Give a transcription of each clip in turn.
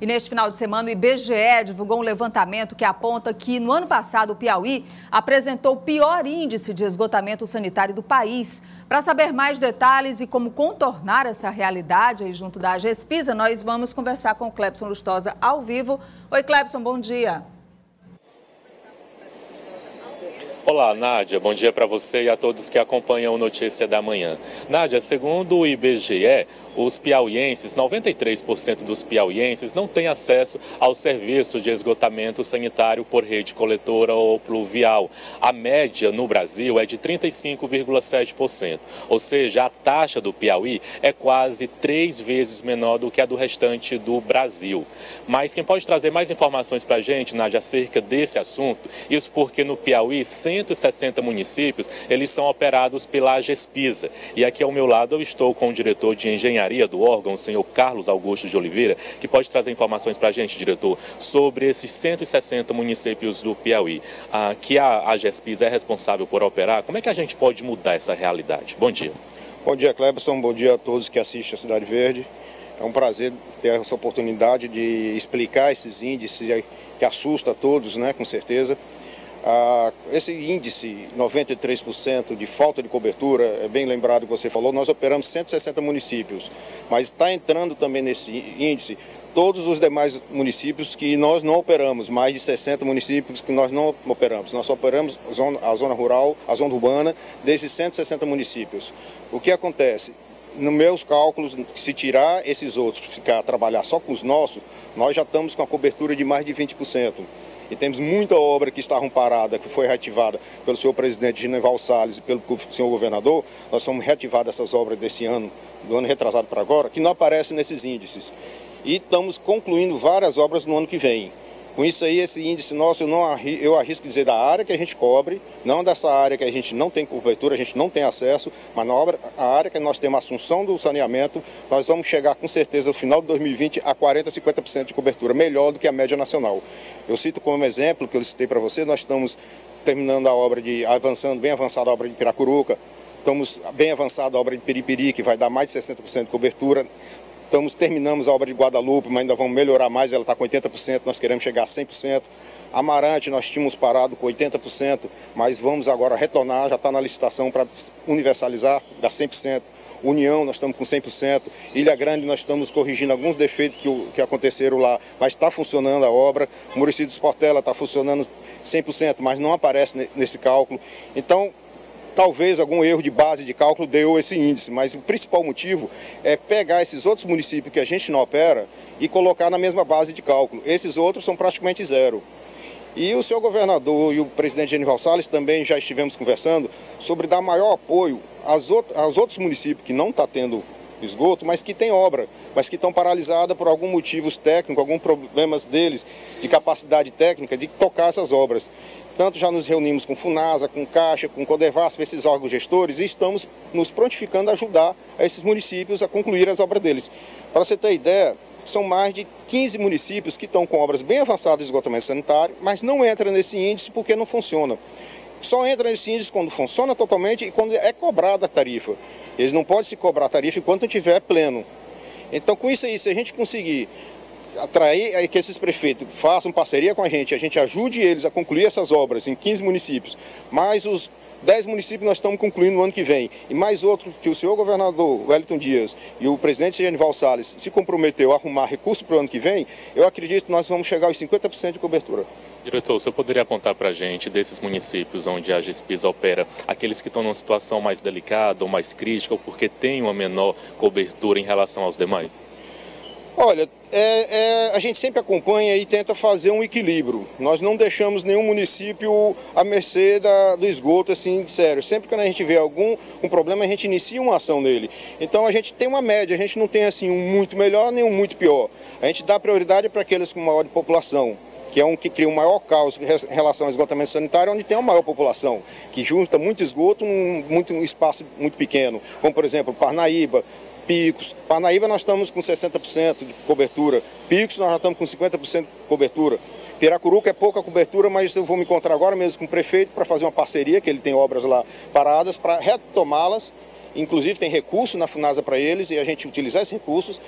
E neste final de semana, o IBGE divulgou um levantamento que aponta que no ano passado o Piauí apresentou o pior índice de esgotamento sanitário do país. Para saber mais detalhes e como contornar essa realidade aí junto da Gespisa, nós vamos conversar com o Clepson Lustosa ao vivo. Oi, Clepson, bom dia. Olá, Nádia. Bom dia para você e a todos que acompanham o Notícia da Manhã. Nádia, segundo o IBGE, os piauienses, 93% dos piauienses não têm acesso ao serviço de esgotamento sanitário por rede coletora ou pluvial. A média no Brasil é de 35,7%, ou seja, a taxa do Piauí é quase três vezes menor do que a do restante do Brasil. Mas quem pode trazer mais informações para a gente, Nádia, acerca desse assunto, isso porque no Piauí, 160 municípios, eles são operados pela Gespisa. E aqui ao meu lado eu estou com o diretor de engenharia do órgão, o senhor Carlos Augusto de Oliveira, que pode trazer informações para a gente, diretor, sobre esses 160 municípios do Piauí, ah, que a, a GESPIS é responsável por operar. Como é que a gente pode mudar essa realidade? Bom dia. Bom dia, Cleberson. Bom dia a todos que assistem a Cidade Verde. É um prazer ter essa oportunidade de explicar esses índices que assusta a todos, né, com certeza. Esse índice, 93% de falta de cobertura, é bem lembrado que você falou, nós operamos 160 municípios, mas está entrando também nesse índice todos os demais municípios que nós não operamos, mais de 60 municípios que nós não operamos. Nós operamos a zona, a zona rural, a zona urbana, desses 160 municípios. O que acontece? nos meus cálculos, se tirar esses outros, ficar trabalhar só com os nossos, nós já estamos com a cobertura de mais de 20%. E temos muita obra que estava parada, que foi reativada pelo senhor presidente Gineval Salles e pelo senhor governador. Nós somos reativadas essas obras desse ano, do ano retrasado para agora, que não aparecem nesses índices. E estamos concluindo várias obras no ano que vem. Com isso aí, esse índice nosso, eu, não, eu arrisco dizer da área que a gente cobre, não dessa área que a gente não tem cobertura, a gente não tem acesso, mas na obra, a área que nós temos assunção do saneamento, nós vamos chegar com certeza no final de 2020 a 40%, 50% de cobertura, melhor do que a média nacional. Eu cito como exemplo, que eu citei para você, nós estamos terminando a obra de, avançando, bem avançada a obra de Piracuruca, estamos bem avançada a obra de Peripiri, que vai dar mais de 60% de cobertura. Estamos, terminamos a obra de Guadalupe, mas ainda vamos melhorar mais, ela está com 80%, nós queremos chegar a 100%. Amarante, nós tínhamos parado com 80%, mas vamos agora retornar, já está na licitação para universalizar, dar 100%. União, nós estamos com 100%. Ilha Grande, nós estamos corrigindo alguns defeitos que, que aconteceram lá, mas está funcionando a obra. Murici dos Portela está funcionando 100%, mas não aparece nesse cálculo. Então, talvez algum erro de base de cálculo deu esse índice, mas o principal motivo é pegar esses outros municípios que a gente não opera e colocar na mesma base de cálculo. Esses outros são praticamente zero. E o senhor governador e o presidente Genival Salles também já estivemos conversando sobre dar maior apoio aos, outros municípios que não estão tá tendo esgoto, mas que tem obra, mas que estão paralisadas por algum motivos técnicos, alguns problemas deles de capacidade técnica de tocar essas obras. Tanto já nos reunimos com Funasa, com Caixa, com Codevasp, esses órgãos gestores, e estamos nos prontificando a ajudar esses municípios a concluir as obras deles. Para você ter ideia, são mais de 15 municípios que estão com obras bem avançadas de esgotamento sanitário, mas não entram nesse índice porque não funciona. Só entra nesse índice quando funciona totalmente e quando é cobrada a tarifa. Eles não podem se cobrar a tarifa enquanto estiver pleno. Então, com isso aí, se a gente conseguir atrair que esses prefeitos façam parceria com a gente, a gente ajude eles a concluir essas obras em 15 municípios, mais os 10 municípios nós estamos concluindo no ano que vem, e mais outro que o senhor governador Wellington Dias e o presidente Genival Salles se comprometeu a arrumar recursos para o ano que vem, eu acredito que nós vamos chegar aos 50% de cobertura. Diretor, senhor poderia contar para a gente desses municípios onde a GESPIS opera, aqueles que estão numa situação mais delicada ou mais crítica, ou porque tem uma menor cobertura em relação aos demais? Olha, é, é, a gente sempre acompanha e tenta fazer um equilíbrio. Nós não deixamos nenhum município à mercê da, do esgoto, assim, sério. Sempre que a gente vê algum um problema, a gente inicia uma ação nele. Então a gente tem uma média, a gente não tem assim um muito melhor nem um muito pior. A gente dá prioridade para aqueles com maior população que é um que cria um maior caos em relação ao esgotamento sanitário, onde tem uma maior população, que junta muito esgoto num muito, um espaço muito pequeno, como por exemplo Parnaíba, Picos. Parnaíba nós estamos com 60% de cobertura. Picos nós já estamos com 50% de cobertura. Piracuruca é pouca cobertura, mas eu vou me encontrar agora mesmo com o prefeito para fazer uma parceria, que ele tem obras lá paradas, para retomá-las. Inclusive tem recurso na FUNASA para eles e a gente utilizar esses recursos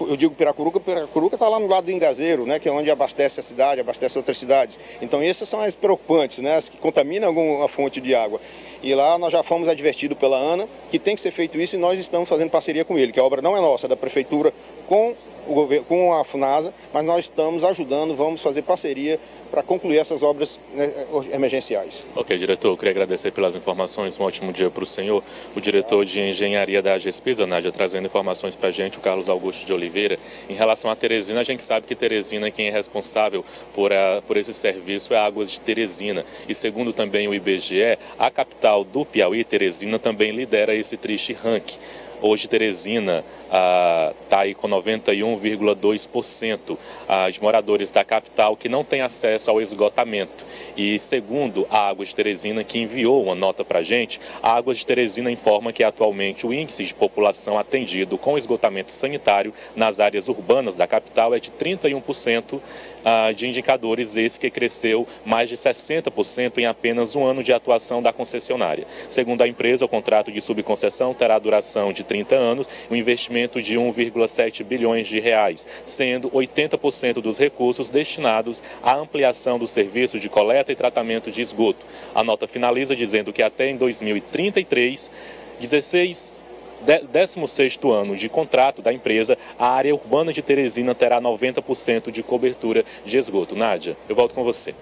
eu digo Piracuruca, Piracuruca está lá no lado do Engazeiro, né, que é onde abastece a cidade, abastece outras cidades. Então essas são as preocupantes, né, as que contaminam alguma fonte de água. E lá nós já fomos advertidos pela ANA que tem que ser feito isso e nós estamos fazendo parceria com ele, que a obra não é nossa, é da prefeitura com o governo, com a FUNASA, mas nós estamos ajudando, vamos fazer parceria para concluir essas obras né, emergenciais. Ok, diretor, eu queria agradecer pelas informações, um ótimo dia para o senhor. O diretor de engenharia da AGESPISA, Nádia, trazendo informações para a gente, o Carlos Augusto de Oliveira. Em relação a Teresina, a gente sabe que Teresina, quem é responsável por, a, por esse serviço é Águas de Teresina. E segundo também o IBGE, a capital do Piauí, Teresina, também lidera esse triste ranking. Hoje Teresina está ah, aí com 91,2% ah, de moradores da capital que não têm acesso ao esgotamento. E segundo a Águas de Teresina, que enviou uma nota para a gente, a Águas de Teresina informa que atualmente o índice de população atendido com esgotamento sanitário nas áreas urbanas da capital é de 31% ah, de indicadores, esse que cresceu mais de 60% em apenas um ano de atuação da concessionária. Segundo a empresa, o contrato de subconcessão terá duração de 30 anos, um investimento de 1,7 bilhões de reais, sendo 80% dos recursos destinados à ampliação do serviço de coleta e tratamento de esgoto. A nota finaliza dizendo que até em 2033, 16 16º ano de contrato da empresa, a área urbana de Teresina terá 90% de cobertura de esgoto. Nádia, eu volto com você.